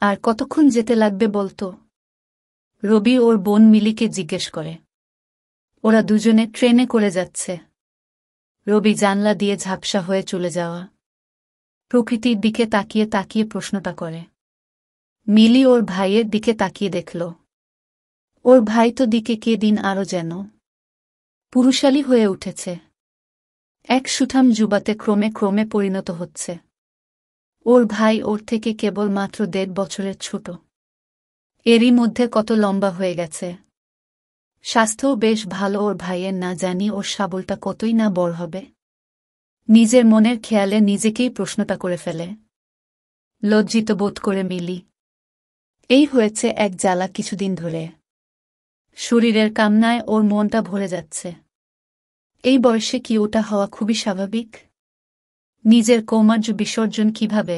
আর কতক্ষণ যেতে লাগবে বলতো? রবি ওর বোন মিলিকে জিজ্ঞেস করে। ওরা দুজনে ট্রেনে করে যাচ্ছে। রবি জানলা দিয়ে ঝাপসা হয়ে চলে যাওয়া। প্রকৃতির দিকে তাকিয়ে তাকিয়ে প্রশ্নটা করে। মিলি ওর ভাইয়ের দিকে তাকিয়ে দেখল। ওর ভাই তো দিকে কে দিন আরও যেন। পুরুষালী হয়ে উঠেছে। এক সুঠাম যুবাতে ক্রমে ক্রমে পরিণত হচ্ছে। ওর ভাই ওর থেকে কেবল মাত্র দেড় বছরের ছোট। এরই মধ্যে কত লম্বা হয়ে গেছে। স্বাস্থ্যও বেশ ভালো ওর ভাইয়ের না জানি ওর সাবলটা কতই না বড় হবে। নিজের মনের খেয়ালে নিজেকেই প্রশ্নটা করে ফেলে। লজ্জিত বোধ করে মিলি। এই হয়েছে এক জ্বালা কিছুদিন ধরে। শরীরের কামনায় ওর মনটা ভরে যাচ্ছে। এই বয়সে কি ওটা হওয়া খুবই স্বাভাবিক? নিজের কৌমার্য বিসর্জন কীভাবে?